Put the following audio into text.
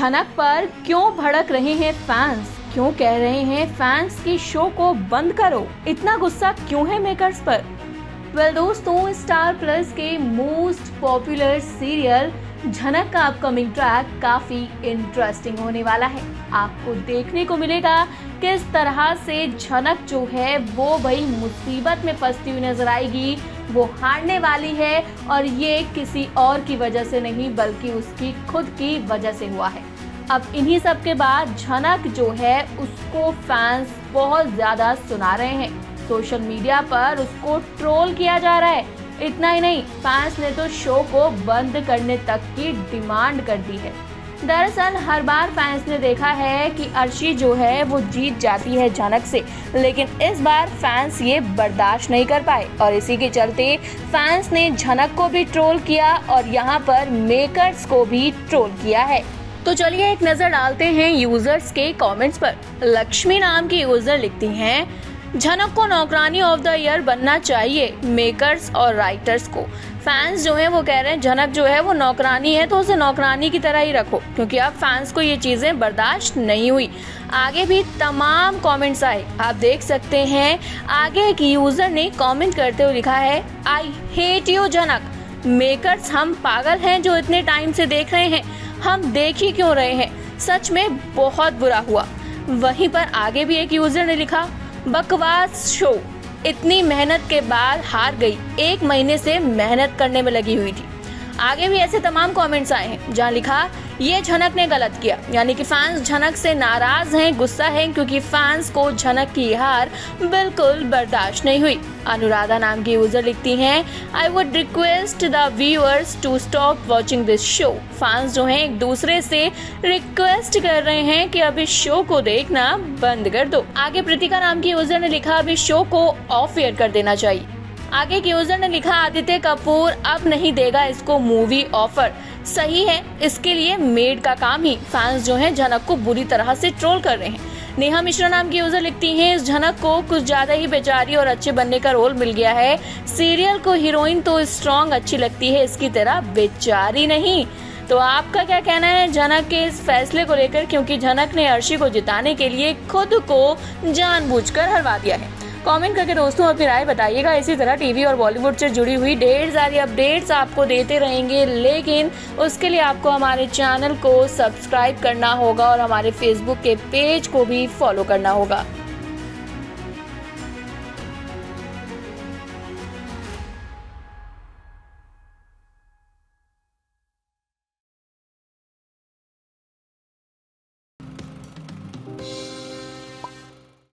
झनक पर क्यों भड़क रहे हैं फैंस क्यों कह रहे हैं फैंस की शो को बंद करो? इतना गुस्सा क्यों है मेकर्स पर? वेल well, दोस्तों स्टार प्लस के मोस्ट पॉपुलर सीरियल झनक का अपकमिंग ट्रैक काफ़ी इंटरेस्टिंग होने वाला है। आपको देखने को मिलेगा किस तरह से झनक जो है वो भाई मुसीबत में फंसती हुई नज़र आएगी वो हारने वाली है और ये किसी और की वजह से नहीं बल्कि उसकी खुद की वजह से हुआ है। अब इन्हीं सब के बाद झनक जो है, उसको फैंस बहुत ज़्यादा सुना रहे हैं। सोशल मीडिया पर उसको ट्रोल किया जा रहा है। इतना ही नहीं फैंस ने तो शो को बंद करने तक की डिमांड कर दी है। दरअसल हर बार फैंस ने देखा है कि अर्शी जो है, वो जीत जाती है झनक से। लेकिन इस बार फैंस ये बर्दाश्त नहीं कर पाए और इसी के चलते फैंस ने झनक को भी ट्रोल किया और यहाँ पर मेकर्स को भी ट्रोल किया है। तो चलिए एक नज़र डालते हैं यूज़र्स के कमेंट्स पर। लक्ष्मी नाम की यूज़र लिखती हैं, झनक को नौकरानी ऑफ़ द ईयर बनना चाहिए मेकर्स और राइटर्स को। फैंस जो हैं वो कह रहे हैं, झनक जो है वो नौकरानी है तो उसे नौकरानी की तरह ही रखो, क्योंकि अब फैंस को ये चीज़ें बर्दाश्त नहीं हुई। आगे भी तमाम कमेंट्स आए। आप देख सकते हैं, आगे एक यूज़र ने कमेंट करते हुए लिखा है I hate you Jhanak. Makers हम पागल हैं जो इतने टाइम से देख रहे हैं। हम देख ही क्यों रहे हैं? सच में बहुत बुरा हुआ। वहीं पर आगे भी एक यूज़र ने लिखा, बकवास शो इतनी मेहनत के बाद हार गई। एक महीने से मेहनत करने में लगी हुई थी। आगे भी ऐसे तमाम कमेंट्स आए हैं, जहाँ लिखा, ये झनक ने गलत किया। यानी कि फैंस झनक से नाराज़ हैं, गुस्सा है, क्योंकि फैंस को झनक की हार बिल्कुल बर्दाश्त नहीं हुई। अनुराधा नाम की यूज़र लिखती हैं I would request the viewers to stop watching this show fans जो हैं, एक दूसरे से रिक्वेस्ट कर रहे हैं कि अब इस शो को देखना बंद कर दो। आगे प्रीतिका नाम की यूज़र ने लिखा अब इस शो को ऑफ़ एयर कर देना चाहिए। आगे की यूज़र ने लिखा, आदित्य कपूर अब नहीं देगा इसको मूवी ऑफ़र सही है, इसके लिए मेड का काम ही। फैंस जो हैं, झनक को बुरी तरह से ट्रोल कर रहे हैं। नेहा मिश्रा नाम की यूज़र लिखती हैं, इस झनक को कुछ ज़्यादा ही बेचारी और अच्छे बनने का रोल मिल गया है। सीरियल को हीरोइन तो स्ट्रॉन्ग अच्छी लगती है, इसकी तरह बेचारी नहीं। तो आपका क्या कहना है झनक के इस फैसले को लेकर? क्योंकि झनक ने अर्शी को जिताने के लिए खुद को जानबूझकर हरवा दिया है। कमेंट करके दोस्तों अपनी राय बताइएगा। इसी तरह टीवी और बॉलीवुड से जुड़ी हुई ढेर सारी अपडेट्स आपको देते रहेंगे, लेकिन उसके लिए आपको हमारे चैनल को सब्सक्राइब करना होगा और हमारे फेसबुक के पेज को भी फॉलो करना होगा।